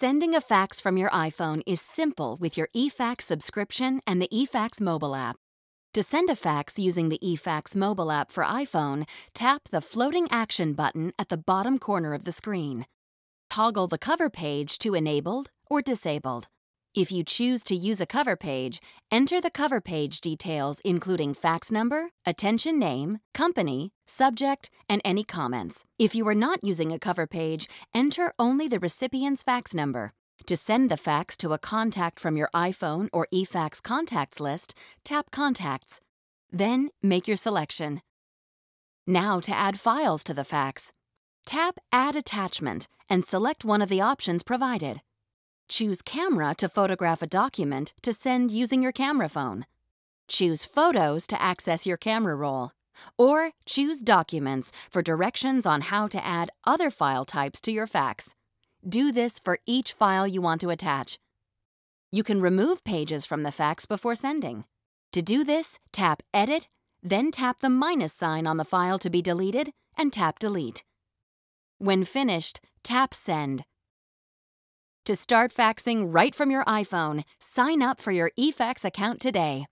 Sending a fax from your iPhone is simple with your eFax subscription and the eFax mobile app. To send a fax using the eFax mobile app for iPhone, tap the floating action button at the bottom corner of the screen. Toggle the cover page to enabled or disabled. If you choose to use a cover page, enter the cover page details including fax number, attention name, company, subject, and any comments. If you are not using a cover page, enter only the recipient's fax number. To send the fax to a contact from your iPhone or eFax contacts list, tap Contacts. Then make your selection. Now to add files to the fax. Tap Add Attachment and select one of the options provided. Choose Camera to photograph a document to send using your camera phone. Choose Photos to access your camera roll. Or choose Documents for directions on how to add other file types to your fax. Do this for each file you want to attach. You can remove pages from the fax before sending. To do this, tap Edit, then tap the minus sign on the file to be deleted, and tap Delete. When finished, tap Send. To start faxing right from your iPhone, sign up for your eFax account today.